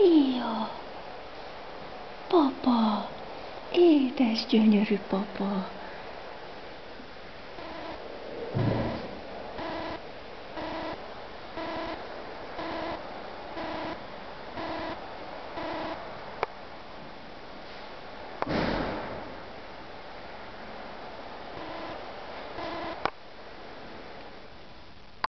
Szia! Papa! Édes, gyönyörű papa!